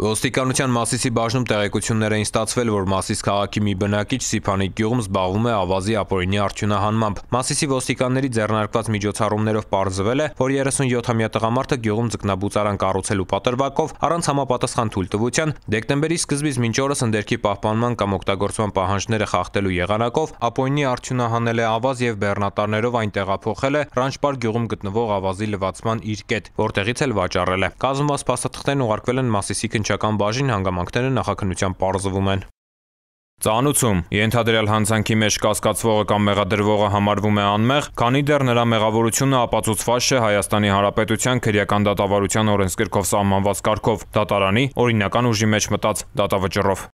Ոստիկանության Մասիսի բաժնում տեղեկություններ էին ստացվել, որ Մասիս քաղաքի մի բնակիչ Սիփանիկ գյուղում զբաղվում է ավազի ապօրինի արդյունահանմամբ։ Մասիսի ոստիկանների ձեռնարկված միջոցառումներով պարզվել է, որ 37-ամյա տղամարդը գյուղում ձկնաբուծարան կառուցելու պատրվակով առանց համապատասխան թույլտվության դեկտեմբերի սկզբից մինչ օրս ընդերքի պահպանման կամ օգտագործման պահանջները խախտելու եղանակով ապօրինի արդյունահանել է ավազ եւ բեռնատարներով այն տեղափոխել է Ռանչպար գյուղում գտնվող ավազի լվացման իր կետ, որտեղից էլ վաճառել է։ Կազմված փաստաթղթերն ուղարկվել են Մասիսի քննչական բաժին հանգամանքները նախաքննությամբ պարզվում են։ Ծանուցում. Ենթադրյալ հանցանքի մեջ կասկածվողը կամ մեղադրվողը համարվում է անմեղ, քանի դեռ նրա մեղավորությունը ապացուցված չէ Հայաստանի Հանրապետության քրեական դատավարության օրենսգրքով սահմանված կարգով՝ դատարանի օրինական ուժի մեջ մտած դատավճռով։